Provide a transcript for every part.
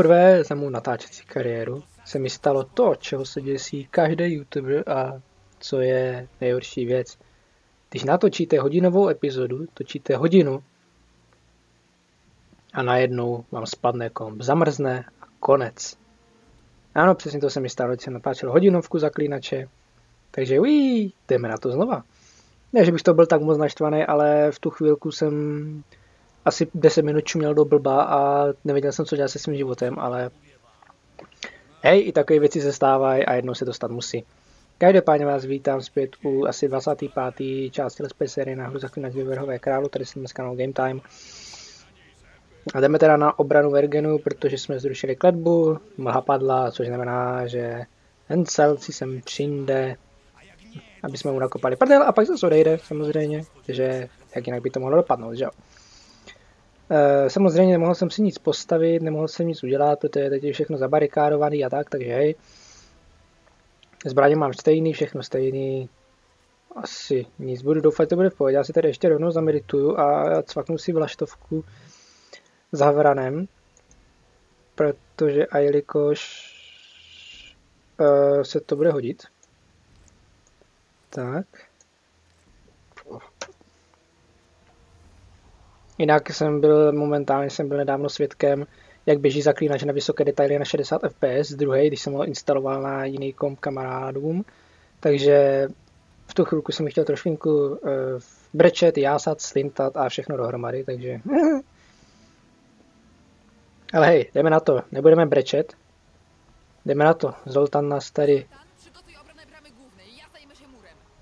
poprvé za mou natáčecí kariéru se mi stalo to, čeho se děsí každý youtuber a co je nejhorší věc. Když natočíte hodinovou epizodu, točíte hodinu a najednou vám spadne komp, zamrzne a konec. Ano, přesně to se mi stalo, když jsem natáčel hodinovku zaklínače, takže ují, jdeme na to znova. Ne, že bych to byl tak moc naštvaný, ale v tu chvilku jsem asi 10 minut čuměl do blba a nevěděl jsem, co dělat se svým životem, ale hej, i takové věci se stávají a jednou se to stát musí. Každopádně vás vítám zpět u asi 25. části Let's série na hru Zaklinač Vyvrhové králu, tady jsem dneska na Game Time. A jdeme teda na obranu Vergenu, protože jsme zrušili kletbu, mlha padla, což znamená, že Henselci sem přijde, aby jsme mu nakopali prdel a pak zase odejde samozřejmě, že jak jinak by to mohlo dopadnout, že jo. E, samozřejmě nemohl jsem si nic postavit, nemohl jsem nic udělat, protože teď je všechno zabarikádovaný a tak, takže hej. Zbraně mám stejný, všechno stejný. Asi nic, budu doufat, to bude v pohodě. Já si tady ještě rovnou zamedituju a cvaknu si vlaštovku s havranem, protože a jelikož uh, se to bude hodit. Tak. Jinak jsem byl, momentálně jsem byl nedávno svědkem, jak běží zaklínač na vysoké detaily na 60 fps, druhý, když jsem ho instaloval na jiný komp kamarádům. Takže v tu chvilku jsem chtěl trošku uh, brečet, jásat, slintat a všechno dohromady, takže... Ale hej, jdeme na to, nebudeme brečet. Jdeme na to, Zoltan nás tady...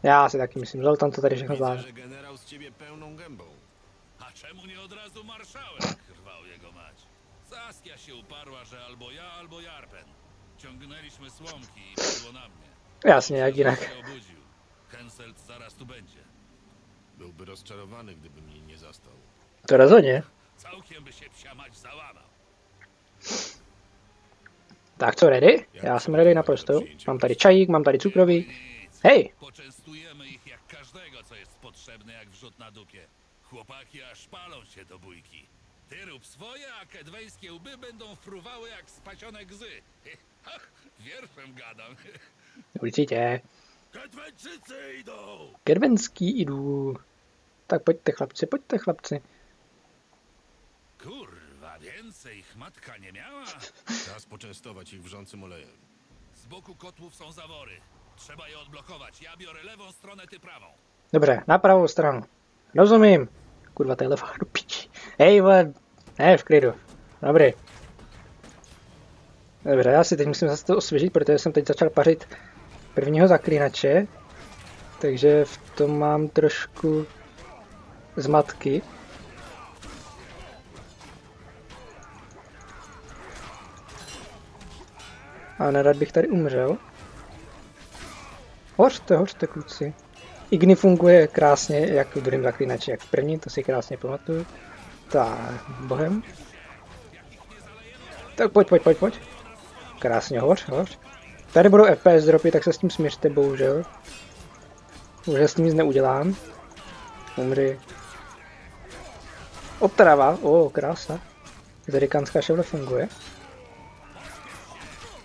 Já si taky myslím, Zoltan to tady všechno zvládne. Czemu nie od razu marszałek krwał jego mać? Saskia się uparła, że albo ja, albo Jarpen. Ciągnęliśmy słomki i padło na mnie. Jasně, jak jinak. się obudził. Henselt zaraz tu będzie. Byłby rozczarowany, gdyby mnie nie zastał. To rozhodně. Całkiem by się psia mać załamał. Tak co, ready? Já jsem ready naprosto. Mám tady čajík, mám tady cukroví. Hej, Poczęstujemy ich jak każdego, co jest potrzebne jak wrzut na dupie. Chłopaki aż palą się do bójki. Ty rób swoje, a kedwejskie łby będą fruwały jak spasione gzy. Ha, Wierszem gadam. určitě. Kedweńczycy idą! Kervenský jdu. Tak pojďte chlapci, pojďte chlapci. Kurwa, więcej ich matka nie miała? Czas poczęstować ich wrzącym olejem. Z boku kotłów są zawory. Trzeba je odblokować. Ja biorę lewą stronę, ty prawą. Dobře, na pravou stranu. Rozumím. Kurva, levá do piči. Hej, vole. Ne, v klidu. Dobrý. Dobře, já si teď musím zase to osvěžit, protože jsem teď začal pařit prvního zaklínače. Takže v tom mám trošku zmatky. A nerad bych tady umřel. Hořte, hořte, kluci. Igni funguje krásně, jak v druhém zaklínači, jak v prvním, to si krásně pamatuju. Tak, bohem. Tak pojď, pojď, pojď, pojď. Krásně, hoř, hoř. Tady budou FPS dropy, tak se s tím směřte, bohužel. Už s tím nic neudělám. Umři. Otrava, o, oh, krása. Zerikánská ševle funguje.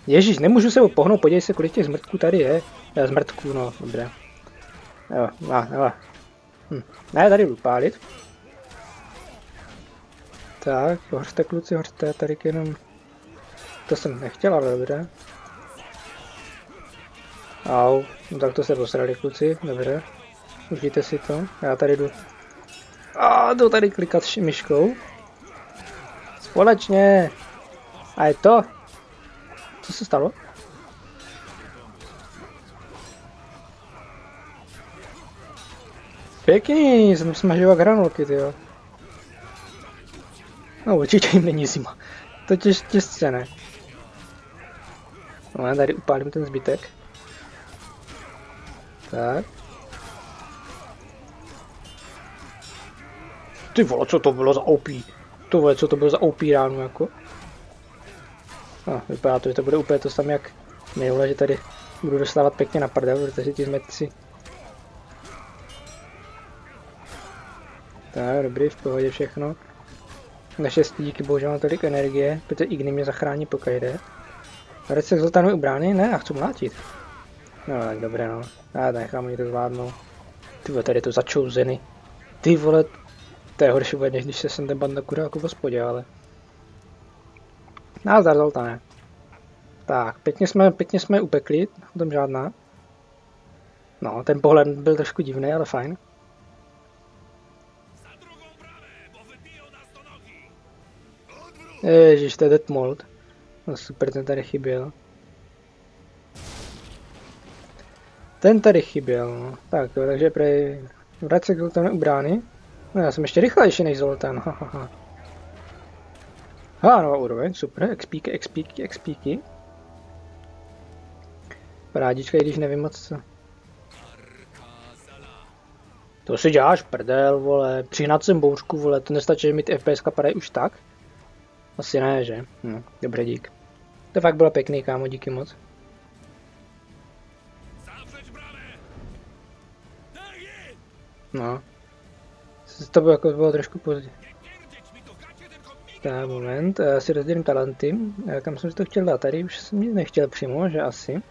Ježíš, nemůžu se pohnout, podívej se, kolik těch zmrtků tady je. Já zmrtků, no, dobré. Jo, má, jo. Hm. Ne, tady budu pálit. Tak, hořte kluci, hořte, tady jenom... To jsem nechtěl, ale dobré. Au, no tak to se posrali kluci, dobře. Užijte si to, já tady jdu. A jdu tady klikat myškou. Společně. A je to. Co se stalo? Pěkný, jsem smažil jak hranolky, tyjo. No určitě jim není zima. To těž, těžce ne. No já tady upálím ten zbytek. Tak. Ty vole, co to bylo za OP? To vole, co to bylo za OP ráno, jako? No, vypadá to, že to bude úplně to samé jak minule, že tady budu dostávat pěkně na prdel, protože ti zmetci. Tak, dobrý, v pohodě všechno. Naštěstí díky bohužel mám tolik energie, protože Igny mě zachrání po každé. Radit se zoltánu u brány? Ne, já chci mlátit. No tak dobré no. Já nechám oni to zvládnout. Ty vole, tady je to začouzený. Ty vole, to je horší vůbec, než když se sem ten band jako v hospodě, ale... Názdar, Zoltane. Tak, pěkně jsme, pěkně jsme upekli, o tom žádná. No, ten pohled byl trošku divný, ale fajn. Ježiš, to je Detmold. No super, ten tady chyběl. Ten tady chyběl, no. Tak jo, takže prej... Vrať se k Zoltánu u brány. No já jsem ještě rychlejší než Zoltán, hahaha. Ha, nová úroveň, super, expíky, expíky, expíky. Rádička, i když nevím moc co. To si děláš prdel, vole, přihnat sem bouřku, vole, to nestačí, že mi FPS padají už tak? Asi ne, že? Hm, dobré, dík. To fakt bylo pěkný, kámo, díky moc. No. To bylo jako bylo trošku pozdě. Tak, moment, já si rozdělím talenty. Eh, Kam jsem si to chtěl dát? Tady už jsem nic nechtěl přímo, že asi.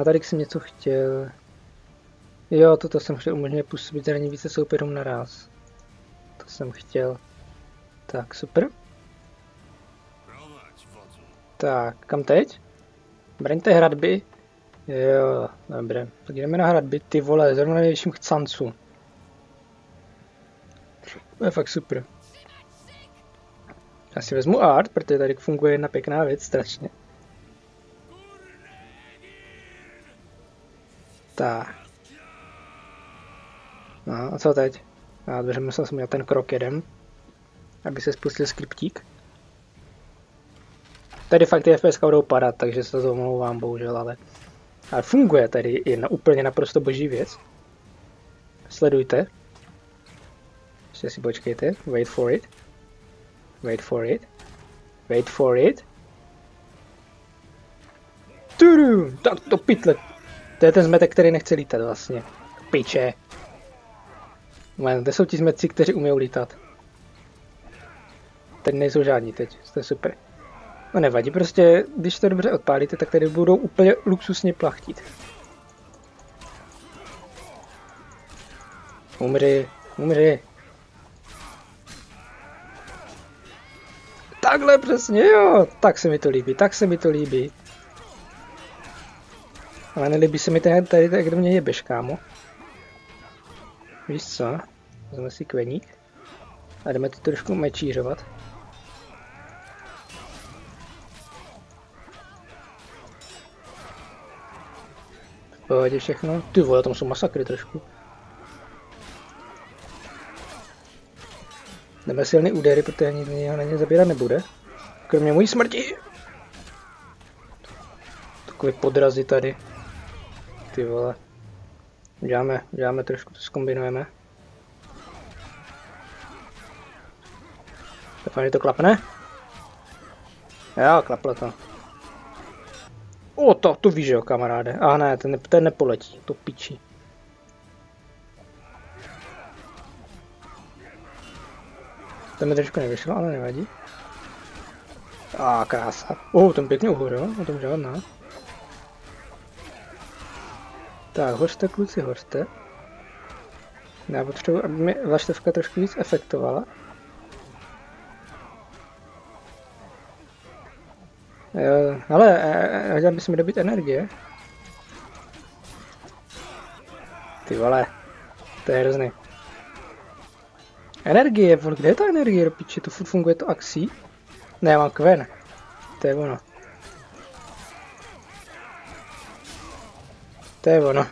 A tady jsem něco chtěl. Jo, toto jsem chtěl umožňuje působit zranění více soupeřům naraz. To jsem chtěl. Tak, super. Tak, kam teď? Braňte hradby. Jo, dobré. Tak jdeme na hradby, ty vole, zrovna největším chcancu. To je fakt super. Já si vezmu art, protože tady funguje jedna pěkná věc, strašně. Tak. No, a co teď? Já dobře, myslel jsem měl ten krok jeden. Aby se spustil skriptík. Tady fakt ty FPS budou padat, takže se to omlouvám, bohužel, ale... Ale funguje tady jedna úplně naprosto boží věc. Sledujte. Ještě si počkejte. Wait for it. Wait for it. Wait for it. Tudu, tak to pytle. To je ten zmetek, který nechce lítat vlastně. Piče. Man, kde jsou ti zmetci, kteří umějí lítat? Tady nejsou žádní teď, to je super. No nevadí, prostě když to dobře odpálíte, tak tady budou úplně luxusně plachtit. Umři, umři. Takhle přesně, jo, tak se mi to líbí, tak se mi to líbí. Ale nelíbí se mi ten tady, tady kde mě jebeš, kámo. Víš co? Vezmeme si kveník. A jdeme to trošku mečířovat. Pohodě všechno. Ty vole, tam jsou masakry trošku. Jdeme silný údery, protože nic něho na ně zabírat nebude. Kromě mojí smrti. Takový podrazy tady. Ty vole. Uděláme, uděláme trošku, to zkombinujeme. Doufám, že to klapne. Jo, klaplo to. O, to, to víš, jo, kamaráde. A ne, ten, ten nepoletí, to pičí. To mi trošku nevyšlo, ale nevadí. A krása. O, ten pěkně uhořel, o tom žádná. Tak, hořte kluci, hořte. Já potřebuji, aby mi vlaštevka trošku víc efektovala. Jo, ale eh, hodila by se mi dobít energie. Ty vole, to je hrozný. Energie, vole, kde je ta energie do piči? To furt funguje to axí? Ne, já mám kven. To je ono. To je ono.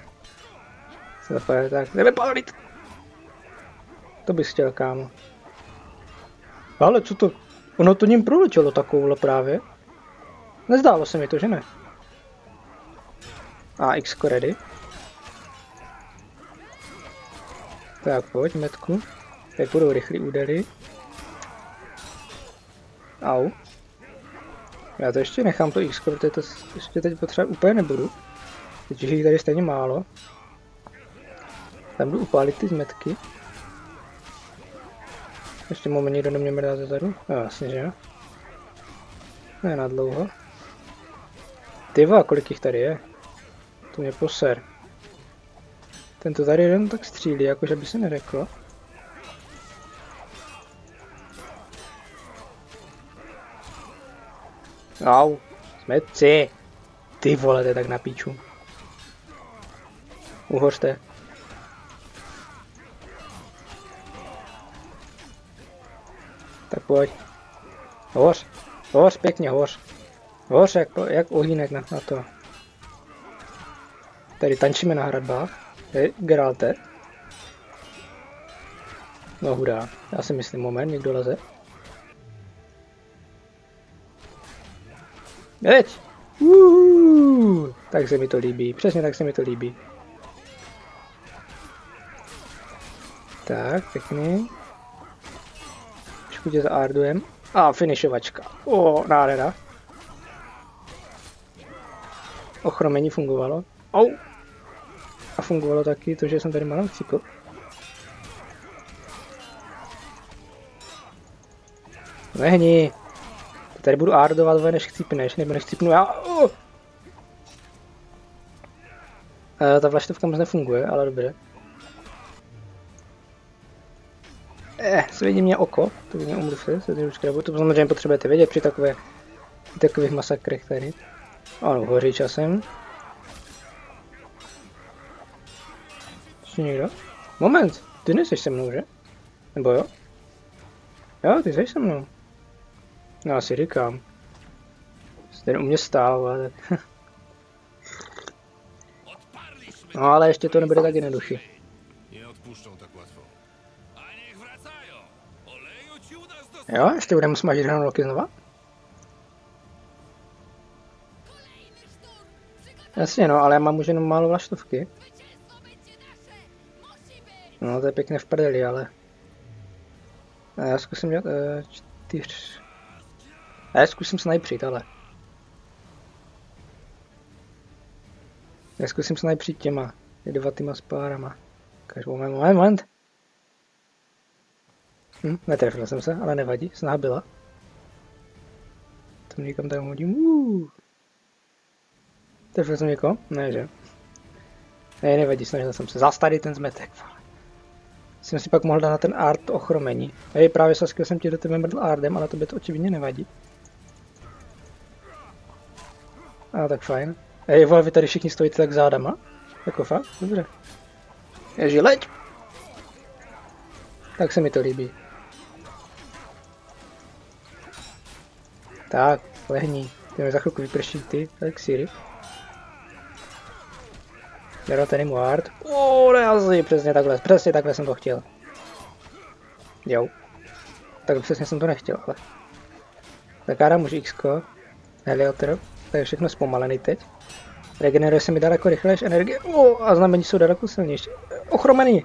Zapadá tak, jdeme pálit. To bys chtěl, kámo. Ale co to? Ono to ním proletělo takovouhle právě. Nezdálo se mi to, že ne? A X ready. Tak pojď, metku. Tady budou rychlý údery. Au. Já to ještě nechám to X, protože to ještě teď potřeba úplně nebudu. Teď jich tady stejně málo. Tam jdu upálit ty zmetky. Ještě moment někdo do mě mrdá zezadu? No, jasně, že jo. Ne na dlouho. Ty vole, kolik jich tady je? To mě poser. Tento tady jenom tak střílí, jakože by se neřeklo. Au, smeci. Ty vole, to je tak na píču. Uhořte. Tak pojď. Hoř. Hoř, pěkně hoř. Hoř jak, jak ohýnek na, na to. Tady tančíme na hradbách. Hej, Geralte. No hurá. Já si myslím, moment, někdo leze. Teď! Uuu, tak se mi to líbí, přesně tak se mi to líbí. Tak, pěkný. Trošku tě zaardujem. A finišovačka. O, nádhera. Ochromení fungovalo. Au! A fungovalo taky to, že jsem tady malou chcípl. Nehni. Tady budu ardovat, než chcípneš, nebo než chcípnu já. Uh! E, ta vlaštovka moc nefunguje, ale dobře. Eh, svědí mě oko, to by mě umrfil, se ty to samozřejmě potřebujete vědět při takové, takových masakrech tady. Ano, hoří časem. Ještě někdo? Moment, ty nejsi se mnou, že? Nebo jo? Jo, ty jsi se mnou. Já si říkám. Jsi u mě stál, ale... no ale ještě to nebude tak jednoduchý. Jo, ještě budeme smažit hranolky znova? Jasně no, ale já mám už jenom málo vlaštovky. No to je pěkně v prdeli, ale... A já zkusím dělat uh, čtyř... A já zkusím snajpřit, ale... Já zkusím snajpřit těma, jedovatýma spárama. Každý moment, moment, moment. Hm, netrefil jsem se, ale nevadí, snaha byla. To někam tam hodím, uuu. Trefil jsem někoho? Ne, že? Ne, nevadí, snažil jsem se. Zas tady ten zmetek. Jsem si pak mohl dát na ten art ochromení. Hej, právě Saskia jsem ti do tebe mrdl artem, ale to by to očividně nevadí. A tak fajn. Hej, vole, vy tady všichni stojíte tak zádama? Jako fakt? Dobře. Ježi, leď! Tak se mi to líbí. Tak, lehni. Ty mi za chvilku vyprší ty, tak Siri. Mu art. O, asi, přesně takhle, přesně takhle jsem to chtěl. Jo. Tak přesně jsem to nechtěl, ale. Tak já dám už X, Heliotrop, to je všechno zpomalený teď. Regeneruje se mi daleko rychlejš energie. O, a znamení jsou daleko silnější. Ochromený.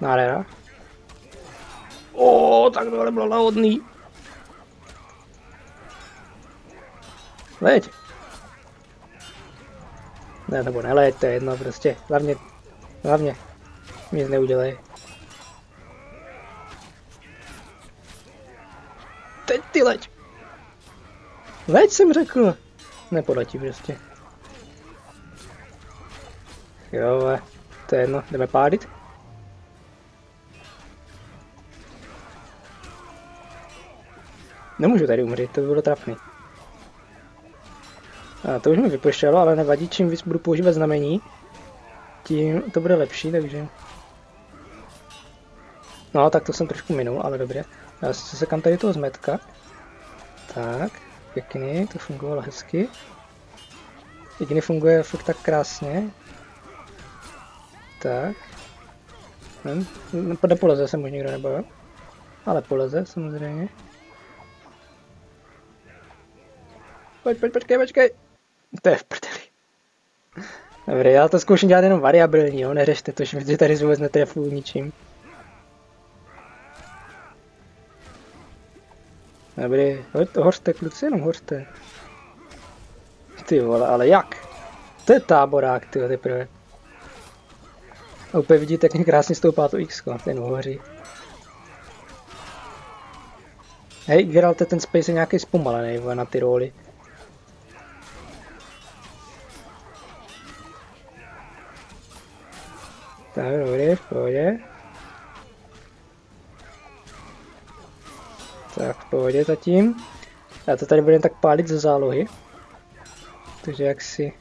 Nádhera. O, tak tohle bylo lahodný. Leď. Ne, nebo neleď, to je jedno prostě. Hlavně, hlavně, nic neudělej. Teď ty leď. Leď jsem řekl. Nepoletí prostě. Jo, to je jedno, jdeme pádit. Nemůžu tady umřít, to by bylo trapný. A to už mi vypršelo, ale nevadí, čím víc budu používat znamení, tím to bude lepší, takže... No, tak to jsem trošku minul, ale dobře. Já si sekám tady toho zmetka. Tak, pěkný, to fungovalo hezky. Jediný funguje fakt tak krásně. Tak. Hm, nepoleze se už nikdo jo? Ale poleze samozřejmě. Pojď, pojď, počkej, počkej. To je v prdeli. Dobrý, já to zkouším dělat jenom variabilní, jo, neřešte to, že tady vůbec netrefuju ničím. Dobrý, hořte kluci, jenom hořte. Ty vole, ale jak? To je táborák, ty teprve. A úplně vidíte, jak mě krásně stoupá to X, ten hoří. Hej, Geralte, ten space je nějaký zpomalený na ty roly. Tak, dobrý, v pohodě. Tak, v pohodě zatím. Já to tady budeme tak pálit ze zálohy. Takže jak si...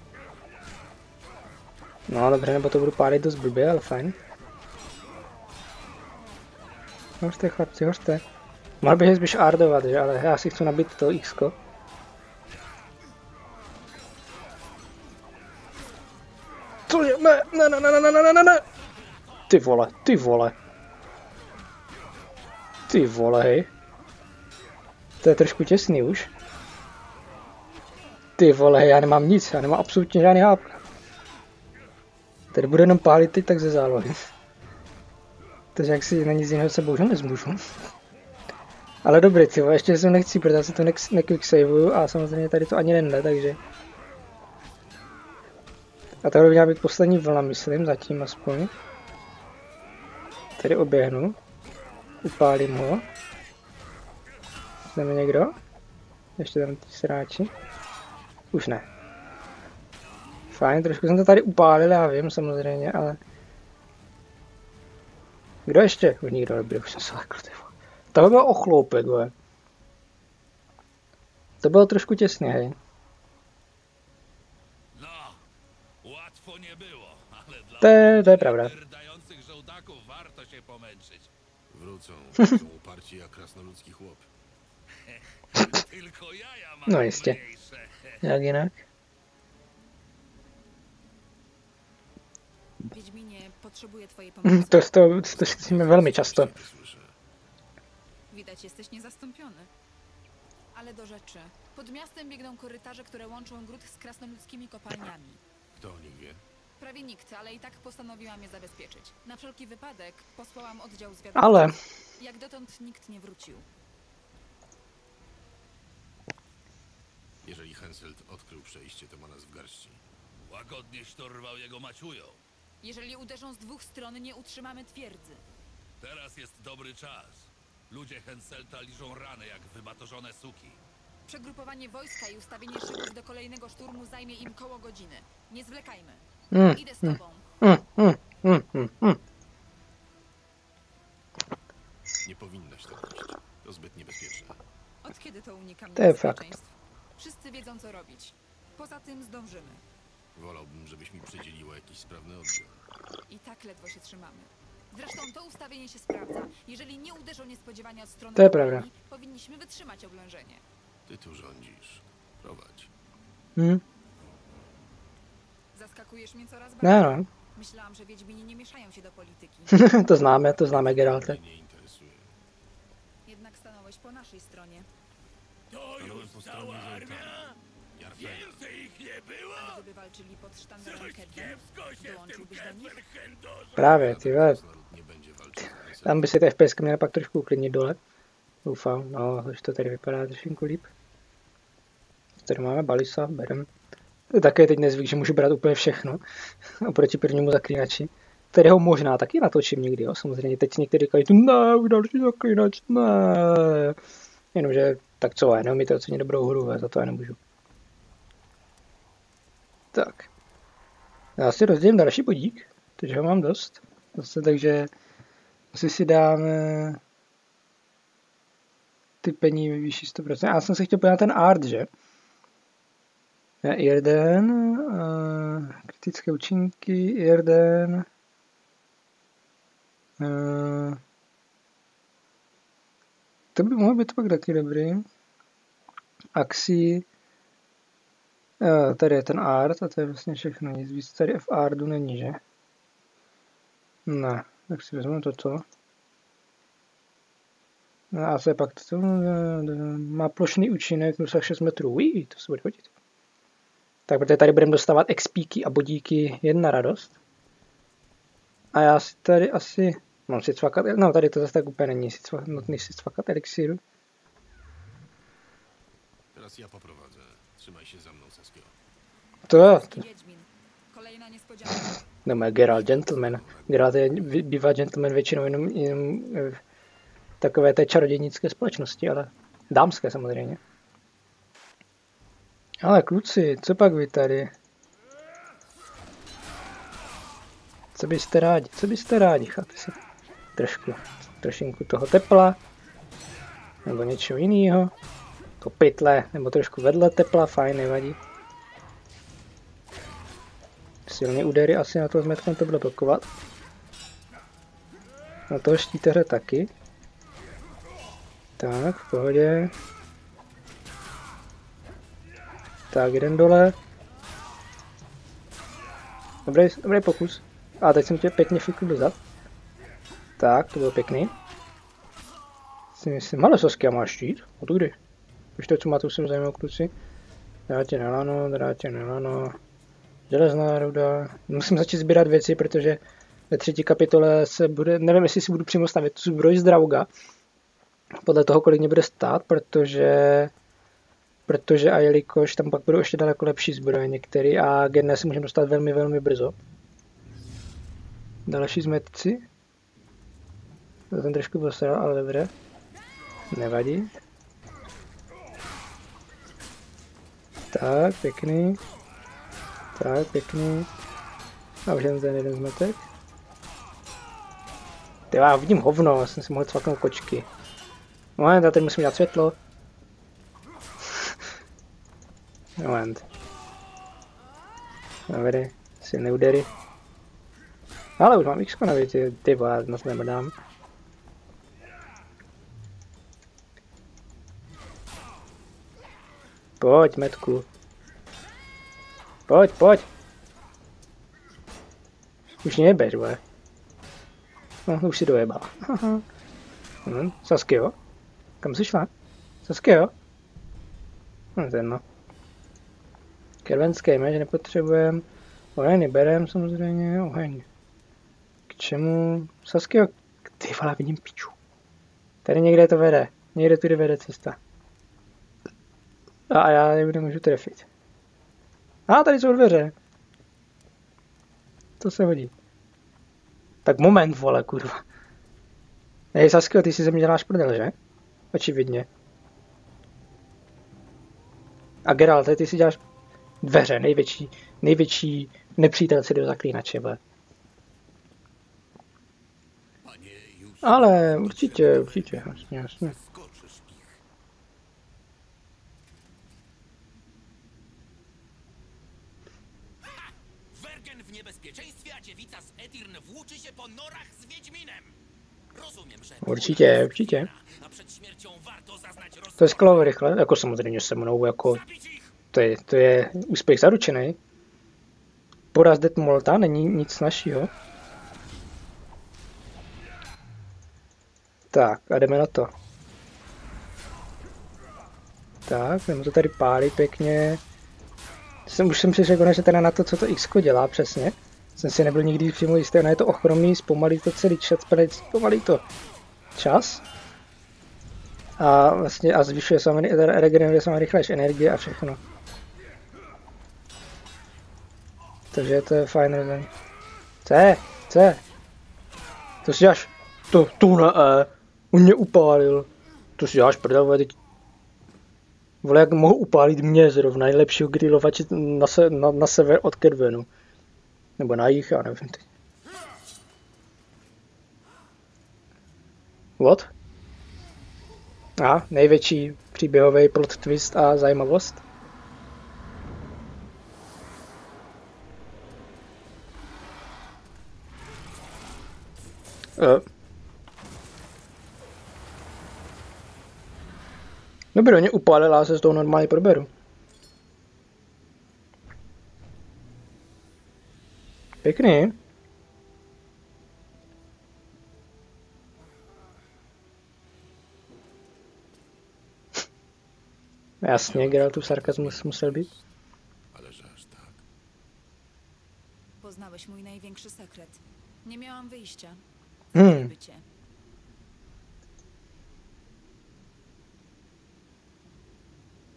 No dobře, nebo to budu pálit dost blbě, ale fajn. Hořte chlapci, hořte. Mohl bych spíš ardovat, že? Ale já si chci nabít to x -ko. Cože? Ne, ne, ne, ne, ne, ne, ne, ne! Ty vole, ty vole. Ty vole, hej. To je trošku těsný už. Ty vole, já nemám nic, já nemám absolutně žádný hápka. Tady bude jenom pálit teď tak ze zálohy. Takže jak si na nic jiného se bohužel nezmůžu. Ale dobrý, ty ještě jsem nechci, protože já to ne nequicksaveuju a samozřejmě tady to ani nejde, takže... A tohle by měla být poslední vlna, myslím, zatím aspoň. Tady oběhnu. Upálím ho. Jdeme někdo? Ještě tam ty sráči. Už ne. Fajn, trošku jsem to tady upálil, já vím samozřejmě, ale... Kdo ještě? Už nikdo nebyl, už jsem se lekl, ty To byl ochloupek, vole. To bylo trošku těsně, hej. No, To je, to je pravda. Wrócą. Są uparci jak krasnoludzki chłop. Tylko jaja mam No mniejsze. Jak jinak? Wiedźminie, potrzebuję twojej pomocy. To, to, to słyszymy velmi často. To słyszę. Widać, jesteś niezastąpiony. Ale do rzeczy. Pod miastem biegną korytarze, które łączą gród z krasnoludzkimi kopalniami. Kto o nich wie? Prawie nikt, ale i tak postanowiłam je zabezpieczyć. Na wszelki wypadek posłałam oddział zwiadowczy. Ale Jak dotąd nikt nie wrócił. Jeżeli Henselt odkrył przejście, to ma nas w garści. Łagodnie sztorwał jego maciują. Jeżeli uderzą z dwóch stron, nie utrzymamy twierdzy. Teraz jest dobry czas. Ludzie Henselta liżą rany jak wymatorzone suki. Przegrupowanie wojska i ustawienie szyków do kolejnego szturmu zajmie im koło godziny. Nie zwlekajmy. mm, Idę z tobą. mm, mm, mm, mm, mm. Nie powinnaś tak iść. To zbyt niebezpieczne. Od kiedy to unikam To fakt. niebezpieczeństw? Wszyscy wiedzą, co robić. Poza tym zdążymy. Wolałbym, żebyś mi przydzieliła jakiś sprawny oddział. I tak ledwo się trzymamy. Zresztą to ustawienie się sprawdza. Jeżeli nie uderzą niespodziewanie od strony To prawda. powinniśmy wytrzymać oblężenie. Ty tu rządzisz. Prowadź. Mm. Zaskakujesz mnie coraz bardziej. No, no. Myślałam, że Wiedźmini nie mieszają się do polityki. to známe, to známe Geralte. Mnie nie Zoltana. Jarfena. Więcej ich nie było! Gdyby walczyli pod sztandarem Kedwen, dołączyłbyś do nich? Právě, ty vole. Krasnolud nie będzie walczył z Henseltem. Tam by si ty FPS měla pak trošku uklidnit dole. Doufám, no, už to tady vypadá trošku líp. Tady máme balisa, berem. Také teď nezvyk, že můžu brát úplně všechno. Oproti prvnímu zaklínači. Tady ho možná taky natočím někdy, jo. Samozřejmě teď někteří říkají, ne, už další zaklínač, ne. Jenomže, tak co, já neumíte ocenit dobrou hru, za to já nemůžu. Tak. Já si rozdělím další bodík, takže ho mám dost. Zase, takže asi si dáme ty peníze výši 100%. Já jsem se chtěl podívat ten art, že? Ne, jeden, uh, kritické účinky, jeden, uh, to by mohlo být pak taky dobrý. Axi, uh, tady je ten art a to je vlastně všechno, nic víc tady v artu není, že? Ne, tak si vezmeme toto. No a co je pak to? Má plošný účinek, dosah 6 metrů. Ují, to se bude hodit. Tak protože tady budeme dostávat XPky a bodíky jedna radost. A já si tady asi... Mám si cvakat, no tady to zase tak úplně není, si cvakat, nutný si cvakat elixíru. Teraz ja poprowadzę. Trzymaj się za mną, Seskio. To jo, to. Kolejna niespodzianka. no Geralt Gentleman. Geralt je, bývá gentleman většinou jenom, jenom eh, v takové té čarodějnické společnosti, ale Dámské samozřejmě. Ale kluci, co pak vy tady? Co byste rádi? Co byste rádi? Cháte si trošku, trošinku toho tepla? Nebo něčeho jiného? To pytle, nebo trošku vedle tepla, fajn, nevadí. Silný údery asi na to s metkem to bude blokovat. Na toho štíteře taky. Tak, v pohodě. Tak, jeden dole. Dobrý, dobrý pokus. A teď jsem tě pěkně fikl dozad. Tak, to bylo pěkný. Si myslím, ale Saskia má štít. O to kdy? Už to, co má, tu jsem zajímal kluci. Drátě na lano, drátě na lano. Železná ruda. Musím začít sbírat věci, protože ve třetí kapitole se bude, nevím, jestli si budu přímo stavit tu zbroj z Drauga. Podle toho, kolik mě bude stát, protože protože a jelikož tam pak budou ještě daleko lepší zbroje některý a Genne si můžeme dostat velmi, velmi brzo. Další zmetci. To ten trošku posral, ale dobré. Nevadí. Tak, pěkný. Tak, pěkný. A už jen ten jeden zmetek. Ty já vidím hovno, já jsem si mohl cvaknout kočky. Moment, já teď musím dát světlo. Moment. Dobrý, silný údery. Ale už mám x na věci, ty vole, moc nemrdám. Pojď, metku. Pojď, pojď. Už mě vole. No, už si dojebal. hm, Saskio. Kam jsi šla? Saskio? Hm, ten no. Kervenský meč nepotřebujeme. Oheň berem samozřejmě, oheň. K čemu? Saskio, ty vole, vidím piču. Tady někde to vede. Někde tudy vede cesta. A já je nemůžu trefit. A tady jsou dveře. To se hodí. Tak moment, vole, kurva. Hej, Saskio, ty si ze mě děláš prdel, že? Očividně. A Geralt, ty si děláš dveře, největší, největší nepřítel si do zaklínače, vole. Ale určitě, určitě, jasně, jasně. Určitě, určitě. To je skvěle rychle, jako samozřejmě se mnou, jako to je, to je úspěch zaručený. Poraz Detmolta není nic snažšího. Tak, a jdeme na to. Tak, jdeme to tady pálí pěkně. Jsem, už jsem si řekl, že teda na to, co to X dělá přesně. Jsem si nebyl nikdy přímo jistý, ono je to ochromný, zpomalí to celý čas, zpomalí to čas. A vlastně a zvyšuje se regeneruje se vám rychlejší energie a všechno. Takže to je fajn rozhodně. Co? Co? To si děláš? To, tu ne, e. On mě upálil. To si děláš prdel, teď. Vole, jak mohu upálit mě zrovna nejlepšího grilovače na, se, na, na sever od Kedvenu. Nebo na jich, já nevím teď. What? A, největší příběhový plot twist a zajímavost. Uh. Dobrý, oni upálila, já se z toho normálně proberu. Pěkný. Jasně, Geraltův sarkazmus musel být. Ale że aż tak. Poznałeś mój największy sekret. Nie miałam wyjścia. Hmm. Bycie.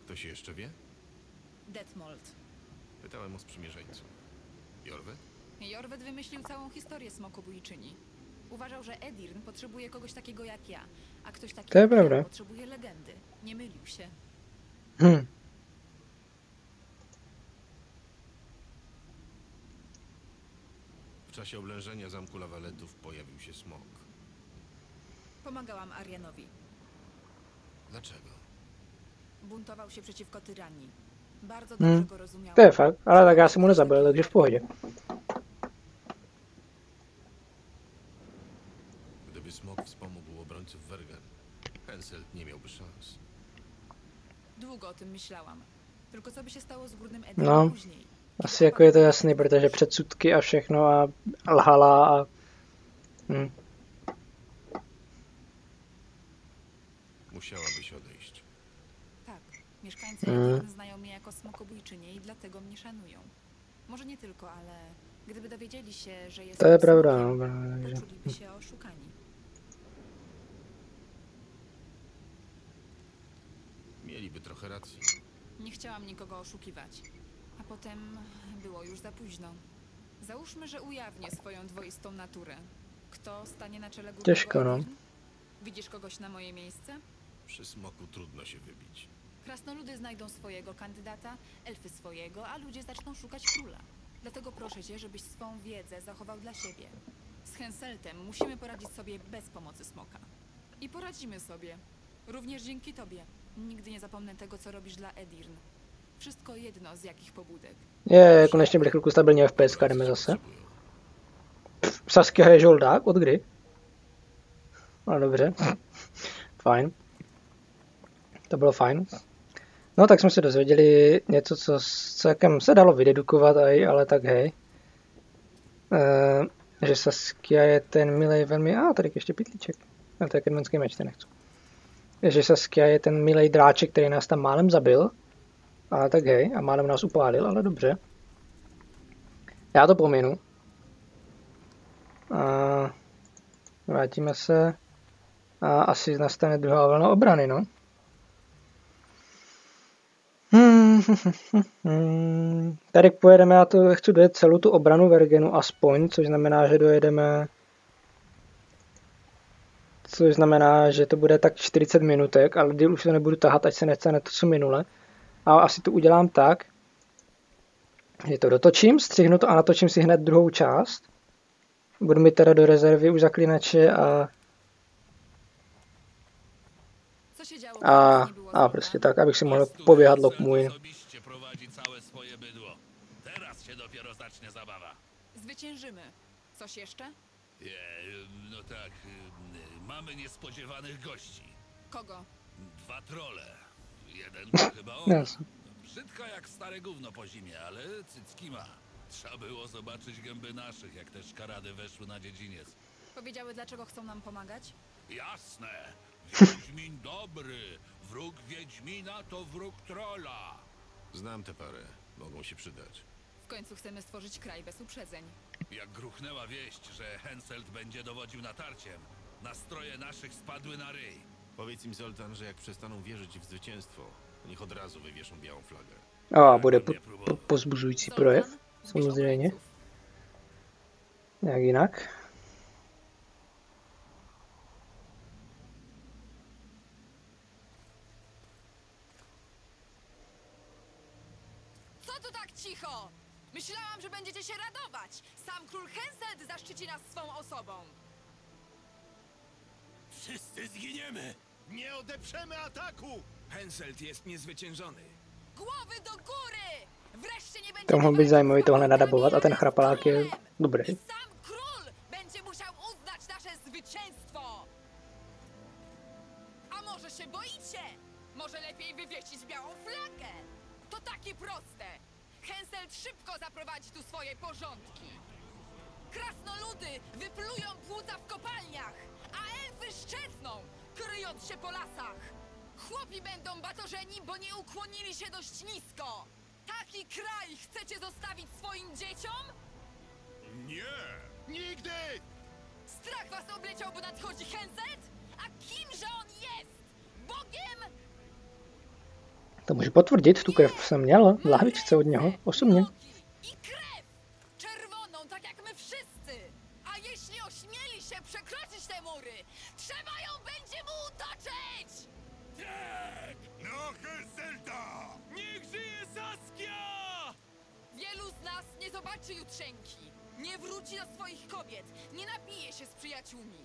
Ktoś jeszcze wie? Detmold. Pytałem o sprzymierzeńców. Jorwet? Jorwet wymyślił całą historię smokobójczyni. Uważał, że Edirn potrzebuje kogoś takiego jak ja, a ktoś taki To jak prawda. potrzebuje legendy. Nie mylił się. Hm. W czasie oblężenia zamku lawaletów pojawił się smok. Pomagałam Arianowi. Dlaczego? Buntował się przeciwko tyranii. Bardzo Hmm. dobrze go rozumiałam. Fakt, ale tak jsem mu nezabil, takže v pohodě. Gdyby smok wspomógł obrońców Wergen, Henselt nie miałby szans. Długo o tym myślałam. Tylko co by się stało z górnym Edirnem No. później? Asi jako je to jasný, protože předsudky a všechno a lhala a... Hm. Musiałabyś odejść. Tak, mieszkańcy. Edirn znają mnie jako smokobójczynię i dlatego mnie szanują. Może nie tylko, ale gdyby dowiedzieli się, że jestem To je pravda, no, poczuliby się oszukani. Mieliby trochę racji. Nie chciałam nikogo oszukiwać. A potem było już za późno. Załóżmy, że ujawnię swoją dwoistą naturę. Kto stanie na czele górnego Ciężko, no. Edirn? Widzisz kogoś na moje miejsce? Przy smoku trudno się wybić. Krasnoludy znajdą swojego kandydata, elfy swojego, a ludzie zaczną szukać króla. Dlatego proszę cię, żebyś swą wiedzę zachował dla siebie. Z Henseltem musimy poradzić sobie bez pomocy smoka. I poradzimy sobie. Również dzięki tobie. Nigdy nie zapomnę tego, co robisz dla Edirn. Wszystko jedno z jakich pobudek. Je, konečně byli chvilku stabilní FPS, jdeme zase. Saskia je žoldák, od kdy? No dobře. Fajn. To bylo fajn. No tak jsme se dozvěděli něco, co celkem se dalo vydedukovat, aj, ale tak hej. Uh, že Saskia je ten milej velmi... A, tady ještě pitlíček. No, to je kedmonský meč, ten nechci. Že Saskia je ten milej dráček, který nás tam málem zabil. A tak hej, a málem nás upálil, ale dobře. Já to pominu. A vrátíme se a asi nastane druhá vlna obrany, no. Tady pojedeme, já to chci dojet celou tu obranu Vergenu aspoň, což znamená, že dojedeme což znamená, že to bude tak 40 minutek, ale kdy už to nebudu tahat, ať se nestane to, co minule. A asi to udělám tak, že to dotočím, střihnu to a natočím si hned druhou část. Budu mít teda do rezervy už zaklinače a, Co się działo, a, a prostě tak, abych si mohl poběhat. Teraz się dopiero zacznie zabawa. Zwyciężymy. Coś jeszcze? Je, no tak, mamy niespodziewanych gości. Kogo? Dwa trole. Jeden to chyba on. Jasne. Brzydka jak stare gówno po zimie, ale cycki ma. Trzeba było zobaczyć gęby naszych, jak te szkarady weszły na dziedziniec. Powiedziały, dlaczego chcą nam pomagać? Jasne. Wiedźmin dobry. Wróg Wiedźmina to wróg trola. Znam tę parę. Mogą się przydać. W końcu chcemy stworzyć kraj bez uprzedzeń. Jak gruchnęła wieść, że Henselt będzie dowodził natarciem, nastroje naszych spadły na ryj. Powiedz im, Zoltan, że jak przestaną wierzyć w zwycięstwo, niech od razu wywieszą białą flagę. A bude po, po, Zoltan, projev, samozřejmě. Jak jinak. Co tu tak cicho? Myślałam, że będziecie się radować. Sam król Henselt zaszczyci nas swą osobą. Wszyscy zginiemy! Nie odeprzemy ataku! Henselt jest niezwyciężony. Głowy do góry! Wreszcie nie będzie To mohlo být zajímavý tohle nadabovat a ten chrapalák je dobrý. Sam król będzie musiał uznać nasze zwycięstwo! A może się boicie? Może lepiej wywiesić białą flagę? To takie proste. Henselt szybko zaprowadzi tu swoje porządki. Krasnoludy wyplują płuca w kopalniach, a elfy szczezną, kryjąc się po lasach. Chłopi będą batorzeni, bo nie ukłonili się dość nisko. Taki kraj chcecie zostawić swoim dzieciom? Nie! Nigdy! Strach was obleciał, bo nadchodzi Henselt? A kimże on jest? Bogiem? To můžu potvrdit, tu krev v lahvičce od něho, osobně. Nogi I krew! Zobaczy jutrzenki. Nie wróci do swoich kobiet. Nie napije się z przyjaciółmi.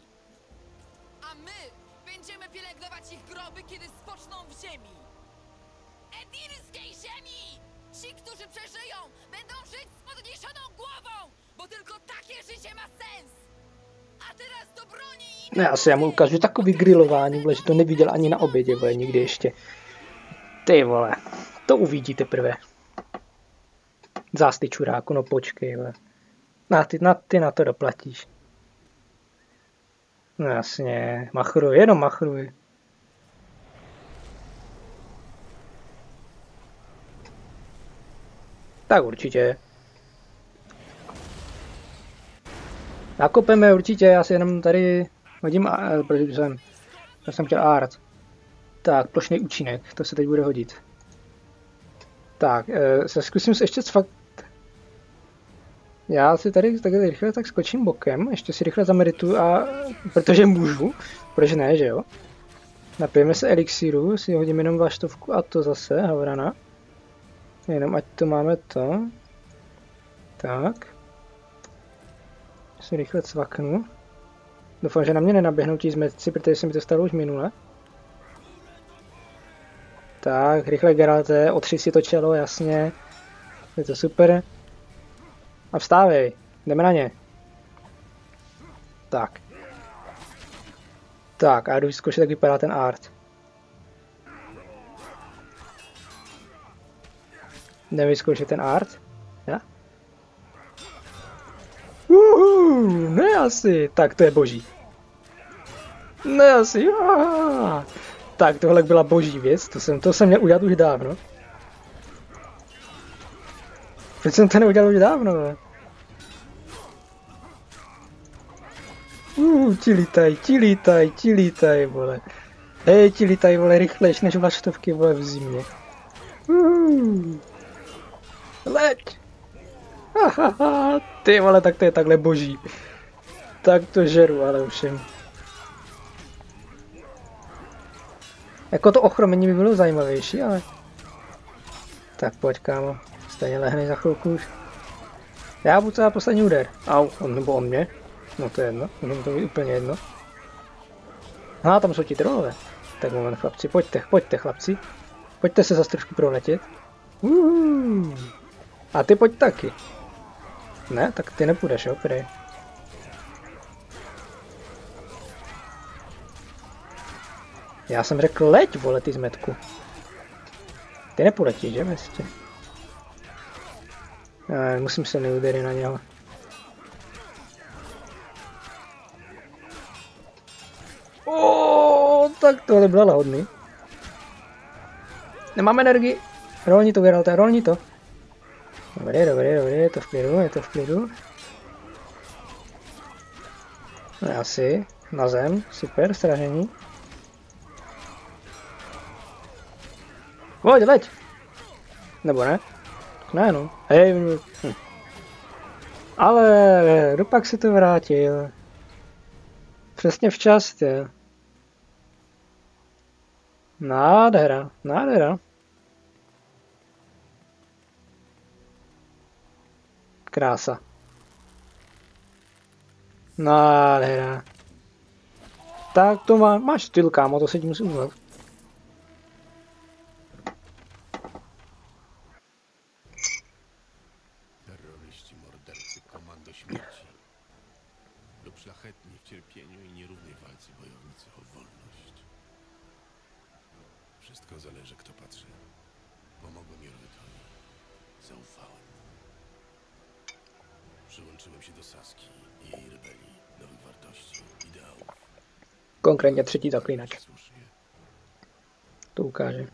A my będziemy pielęgnować ich groby, kiedy spoczną w ziemi. Edirskiej ziemi! Ci, którzy przeżyją, będą żyć z podniesioną głową, bo tylko takie życie ma sens. A teraz do broni i Ne, asi já mu ukážu takový grilování, vole, že to neviděl ani na obědě, vole, nikdy ještě. Ty vole, to uvidí teprve. Zás ty čuráku, no počkej, vole. Na ty, na, ty na to doplatíš. No jasně, machruj, jenom machruj. Tak určitě. Nakopeme určitě, já si jenom tady hodím, eh, protože jsem, já jsem chtěl art. Tak, plošný účinek, to se teď bude hodit. Tak, eh, se zkusím se ještě fakt. Já si tady takhle rychle tak skočím bokem, ještě si rychle zamedituju a protože můžu, proč ne, že jo? Napijeme se elixíru, si hodím jenom vaštovku a to zase, havrana. Jenom ať to máme to. Tak. Si rychle cvaknu. Doufám, že na mě nenaběhnou ti zmetci, protože se mi to stalo už minule. Tak, rychle Geralte, otři si to čelo, jasně. Je to super. A vstávej, jdeme na ně. Tak. Tak, a jdu zkoušet, jak vypadá ten art. Jdeme vyzkoušet ten art. Ja? Uhu, ne asi. Tak to je boží. Ne asi. Ah. Tak tohle byla boží věc, to jsem, to jsem měl udělat už dávno. Proč jsem to neudělal už dávno? ne? Uh, ti lítaj, ti lítaj, ti lítaj, vole. Hej, ti lítaj, vole, rychlejš než vlaštovky, vole, v zimě. Uh. Leď! Hahaha, ty vole, tak to je takhle boží. Tak to žeru, ale všem. Jako to ochromení by bylo zajímavější, ale... Tak pojď, kámo. Stejně lehne za chvilku už. Já budu třeba poslední úder. Au, on nebo on mě. No to je jedno, to je úplně jedno. Aha, tam jsou ti trolové. Tak moment, chlapci, pojďte, pojďte, chlapci. Pojďte se zase trošku proletět. A ty pojď taky. Ne, tak ty nepůjdeš, jo, prej. Já jsem řekl leď, vole, ty zmetku. Ty nepoletíš, že, městě? Musím se neúdery na něho. Tak tohle bylo lahodný. Nemám energii. Rolni to, Geralt, rolni to. Dobré, dobré, dobré, je to v klidu, je to v klidu. No asi, na zem, super, stražení. Pojď, leď! Nebo ne? Ne, no. Hej, hm. Ale, dopak se to vrátil. Přesně včas, tě. Nádhera, nádhera. Krása. Nádhera. Tak to má, máš styl, kámo, to se ti musí uznat. Komando cierpieniu i nierównej walce bojownicy o wolność. Wszystko zależy, kto patrzy. Pomogłem Jorwytowi. Zaufałem. Przyłączyłem się do Saski i jej rebelii, nowych wartości, ideałów. Konkrétně třetí zaklínač. Słusznie. To ukáže.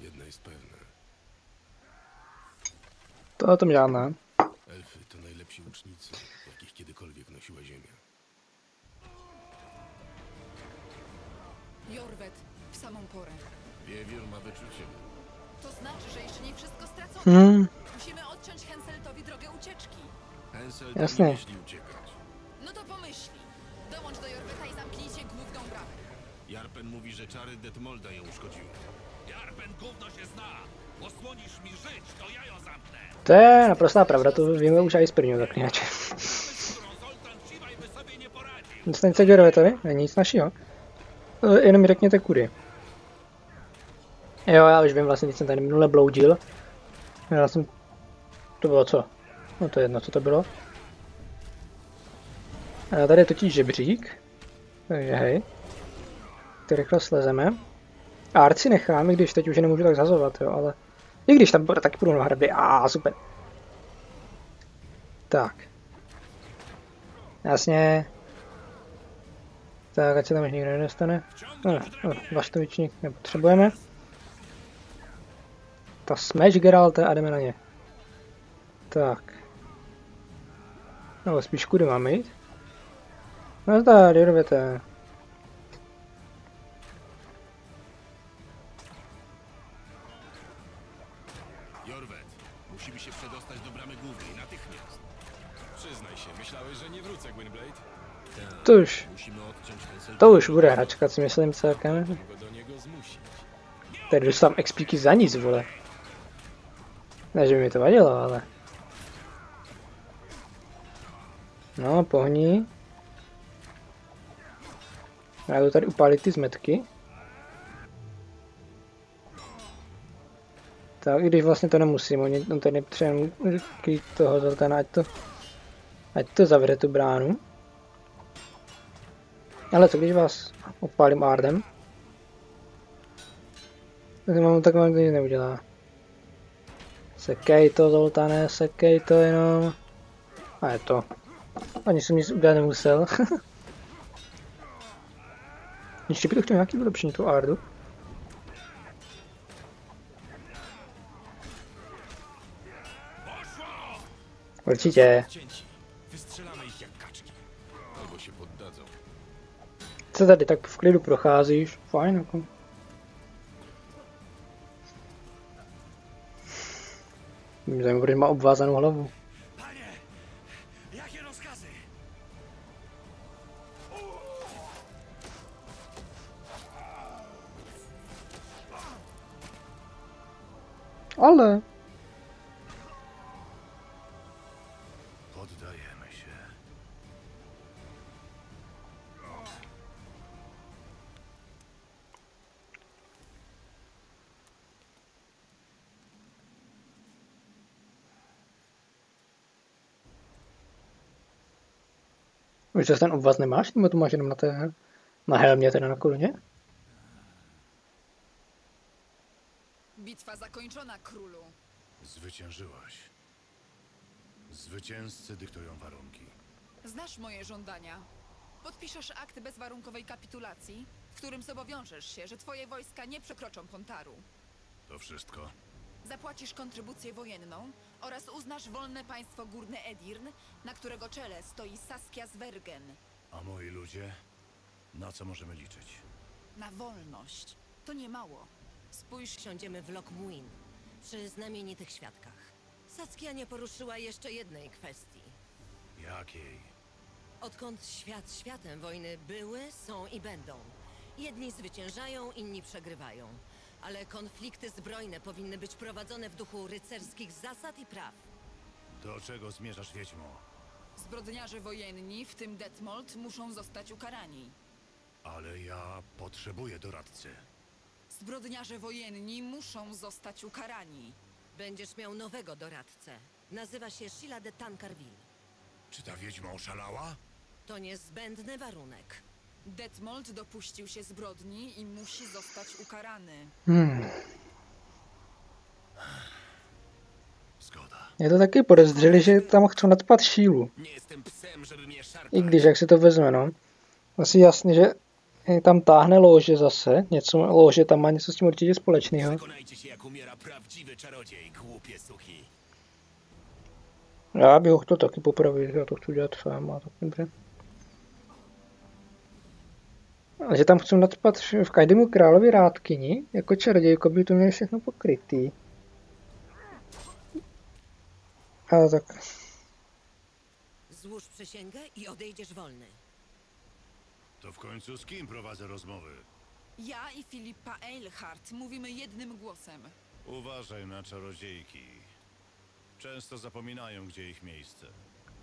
Jedno jest pewne. To o tom žádná. Jorwet, w samą porę. Wiewiór ma wyczucie. To znaczy, że jeszcze nie wszystko stracone. Hmm, Musimy odciąć Henseltowi drogę ucieczki. Hensel Jasne. nie myśli uciekać. No to pomyśli. Dołącz do Jorweta i zamknijcie główną bramę. Jarpen mówi, że czary Detmolda ją uszkodziły. Jarpen gówno się zna! Osłonisz mi żyć, to ja ją zamknę! To je naprostá pravda, to víme už i z prvního zaklínače. Z którą Zoltan Ciwaj by sobie nie poradził! Nic nesugeruje tady? Jenom mi řekněte kudy. Jo, já už vím vlastně, když jsem tady minule bloudil. Já jsem... To bylo co? No to je jedno, co to bylo. A tady je totiž žebřík. Takže hej. Ty rychle slezeme. A arci nechám, i když teď už je nemůžu tak zhazovat, jo, ale... I když tam bude, tak půjdu na hrby. A super. Tak. Jasně. Tak, ať se tam už nikdo nedostane. No, no, Vaštovičník nepotřebujeme. Ta smash Geralte a jdeme na ně. Tak. No, spíš kudy máme jít? No jdete. Jorwet, musimy się przedostać do bramy głównej natychmiast. Przyznaj się, myślałeś, że nie wrócę, Gwynblade? To už, Musimy odciąć Henselt. To už bude hračka, si myslím celkem. Tady dostám expíky za nic, vole. Ne, že by mi to vadilo, ale... No, pohní. Já jdu tady upálit ty zmetky. Tak, i když vlastně to nemusím, oni on tady krýt toho Zoltana, ať to, ať to zavře tu bránu. Ale co když vás opálím Ardem? Tak mám, tak to nic neudělá. Sekej to, Zoltane, sekej to jenom. A je to. Ani jsem nic udělat nemusel. Ještě by to chtěl nějaký vylepšení, tu Ardu. Určitě. Co tady tak v klidu procházíš? Fajn, jako. Zajímavé, že má obvázanou hlavu. Ale... Už zase ten obvaz nemáš, nebo to máš jenom na té... Na helmě, teda na koruně? Bitwa zakończona, królu. Zwyciężyłaś. Zwycięzcy dyktują warunki. Znasz moje żądania. Podpiszesz akt bezwarunkowej kapitulacji, w którym zobowiążesz się, że twoje wojska nie przekroczą Pontaru. To wszystko? Zapłacisz kontrybucję wojenną oraz uznasz wolne państwo górne Edirn, na którego czele stoi Saskia Zwergen. A moi ludzie? Na co możemy liczyć? Na wolność. To nie mało. Spójrz, siądziemy w Lockmuin, przy znamienitych świadkach. Saskia nie poruszyła jeszcze jednej kwestii. Jakiej? Odkąd świat światem wojny były, są i będą. Jedni zwyciężają, inni przegrywają. Ale konflikty zbrojne powinny być prowadzone w duchu rycerskich zasad i praw. Do czego zmierzasz, Wiedźmo? Zbrodniarze wojenni, w tym Detmold, muszą zostać ukarani. Ale ja potrzebuję doradcy. Zbrodniarze wojenni muszą zostać ukarani. Będziesz miał nowego doradcę. Nazywa się Sheila de Tancarville. Czy ta wiedźma oszalała? To niezbędny warunek. Detmold dopuścił się zbrodni i musi zostać ukarany. Hmm. Zgoda. Je to taky podezřeli, že tam chcou nadpat šílu. Nie jestem psem, żeby mnie szarpać. I když, jak si to vezme, no. Asi jasný, že tam táhne lože zase. Něco, lože tam má něco s tím určitě společného. Przekonajcie się, jak umiera prawdziwy czarodziej, głupie suchy. Já bych ho chtěl taky popravit, já to chci dělat sám a tak dobře. Ale že tam chcou nadpat v každému královi rádkyni, jako čarodějko by to měli všechno pokrytý. Ale tak, Złóż przysięgę i odejdziesz wolny. To w końcu z kim prowadzę rozmowy? Ja i Filipa Eilhart mówimy jednym głosem. Uważaj na czarodziejki. Często zapominają, gdzie ich miejsce.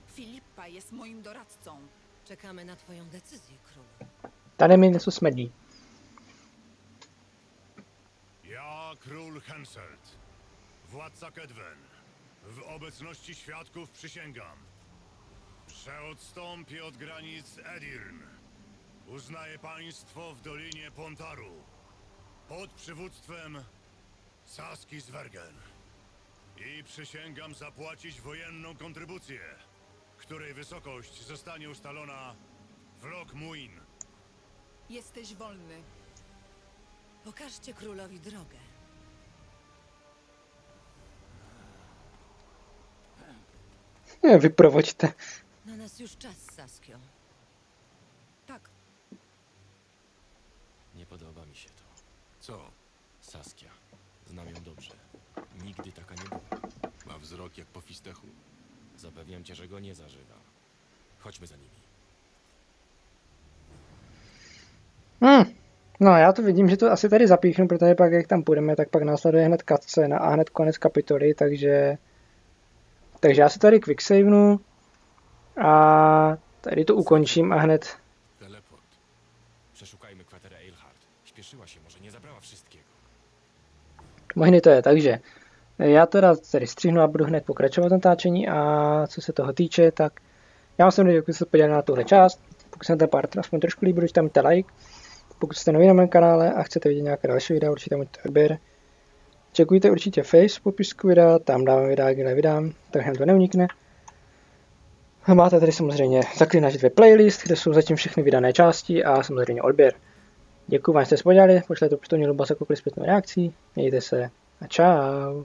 Filipa jest moim doradcą. Czekamy na twoją decyzję, królu. Mi něco smrdí. Ja, król Henselt, władca Kedwen, w obecności świadków przysięgam. Przeodstąpię od granic Edirn. Uznaję państwo w Dolinie Pontaru pod przywództwem Saski Zwergen. I przysięgam zapłacić wojenną kontrybucję, której wysokość zostanie ustalona w Lok Muin. Jesteś wolny. Pokażcie królowi drogę. Nie, vyprovoďte. Na nas już czas, Saskio. Tak, Nie podoba mi się to. Co? Saskia. Znam ją dobrze. Nigdy taka nie była. Ma wzrok jak po fistechu? Zapewniam cię, że go nie zażywa. Chodźmy za nimi. Hmm. No já to vidím, že to asi tady zapíchnu, protože pak jak tam půjdeme, tak pak následuje hned cutscene a hned konec kapitoly, takže takže já si tady quicksavenu a tady to ukončím a hned Teleport. Przeszukajmy kwaterę Eilhart. Śpieszyła się, może nie zabrała wszystkiego. Mohny to je, takže já teda tady střihnu a budu hned pokračovat v natáčení a co se toho týče, tak já jsem rád, že se podívali na tuhle část. Pokud se ten part aspoň trošku líbí, určitě dejte like. Pokud jste nový na mém kanále a chcete vidět nějaké další videa, určitě můžete odběr. Čekujte určitě face v popisku videa, tam dávám videa, kde vydám, tak hned to neunikne. A máte tady samozřejmě zaklínač dvě playlist, kde jsou zatím všechny vydané části a samozřejmě odběr. Děkuji vám, že jste se podívali, pošlete to pištolní luba s jakoukoliv zpětnou reakcí, mějte se a čau.